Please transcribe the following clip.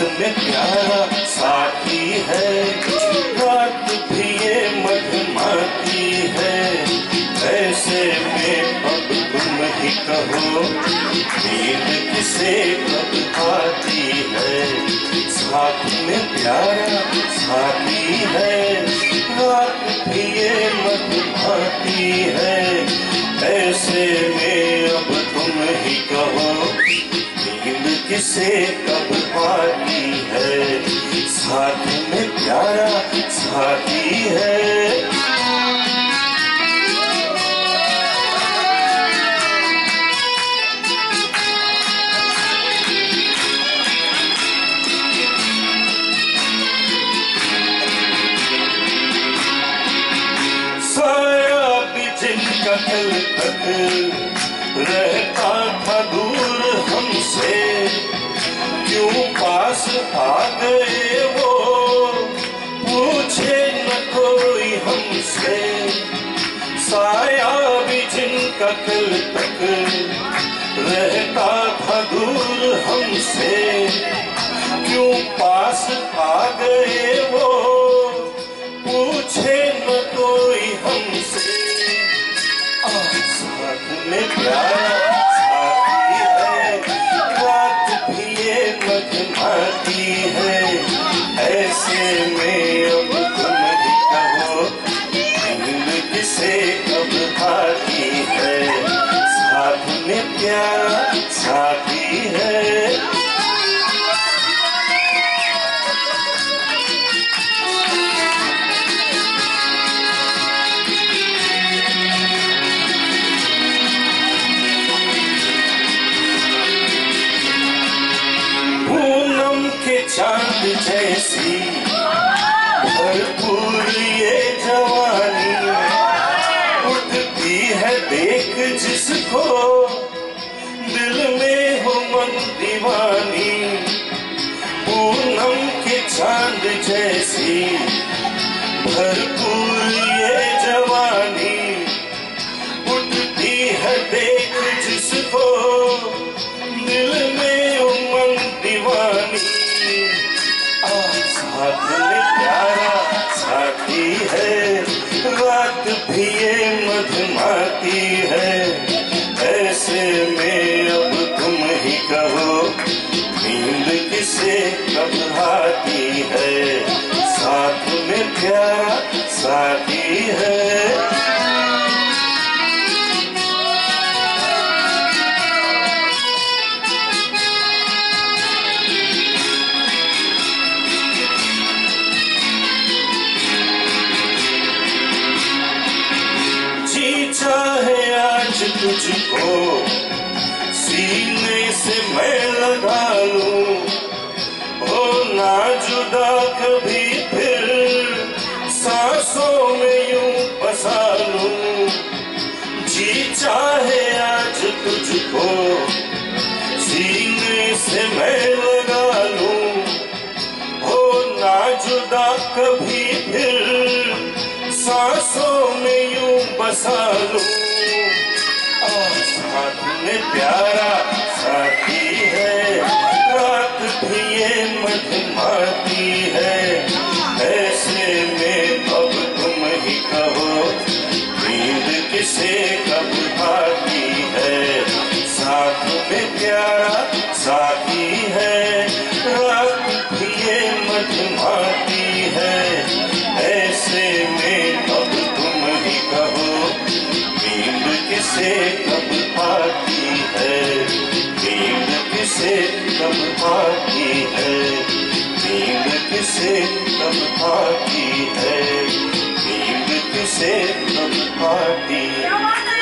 में प्यारा साथी है रात भी ये मधुमाती है ऐसे में अब तुम ही कहो नींद किसे कब आती है साथ में प्यारा साथी है रात भी ये मधुमाती है ऐसे में किसे कब पाती है? साथ में प्यारा साथी है रहता आ गए वो पूछे न कोई हमसे। साया दूर हमसे। क्यों पास आ गए किसे कब आती है? साथ में प्यारा साथी है। चाँद जैसी जिसको दिल में हो मन दीवानी। प्यारा साथी है? तुझको सीने से मैं लगा लूँ। हो ना जुदा कभी चाहे आज तुझको सीने से मैं लगा लूँ। हो ना जुदा कभी फिर सांसों में यूँ बसा लूँ। साथ में प्यारा साथी है। रात भी ये मधुमाती है। ऐसे में अब तुम ही कहो, नींद किसे कब साथ प्यारा साथी है रात ये मधुमाती है ऐसे में अब तुम ही कहो नींद किसे कब आती है नींद किसे कब आती है नींद किसे कब आती है नींद किसे कब आती है